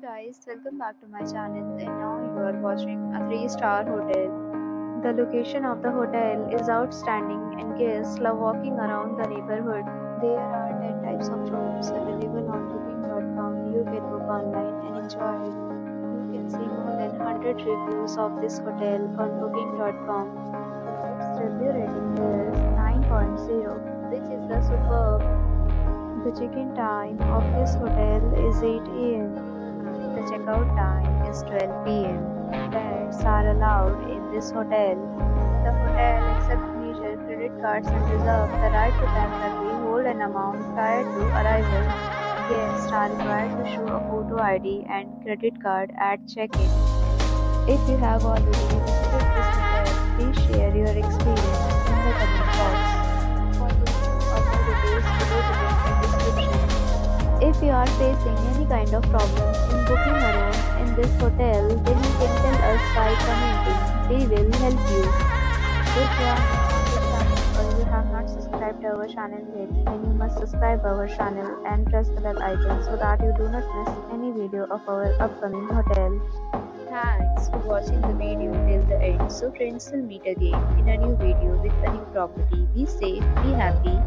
guys, welcome back to my channel and now you are watching a 3-star hotel. The location of the hotel is outstanding and guests love walking around the neighborhood. There are 10 types of rooms available on booking.com. You can book online and enjoy. You can see more than 100 reviews of this hotel on booking.com. Its review rating is 9.0 which is the superb. The check-in time of this hotel is 8 am. The checkout time is 12 pm. Pets are allowed in this hotel. The hotel accepts major credit cards and reserves the right to temporarily hold an amount prior to arrival. Guests are required to show a photo ID and credit card at check-in. If you have already visited this If you are facing any kind of problems in booking a room in this hotel, then you can tell us by commenting. We will help you. If you are or you have not subscribed to our channel yet, then you must subscribe our channel and press the bell icon so that you do not miss any video of our upcoming hotel. Thanks for watching the video till the end. So friends will meet again in a new video with a new property. Be safe, be happy.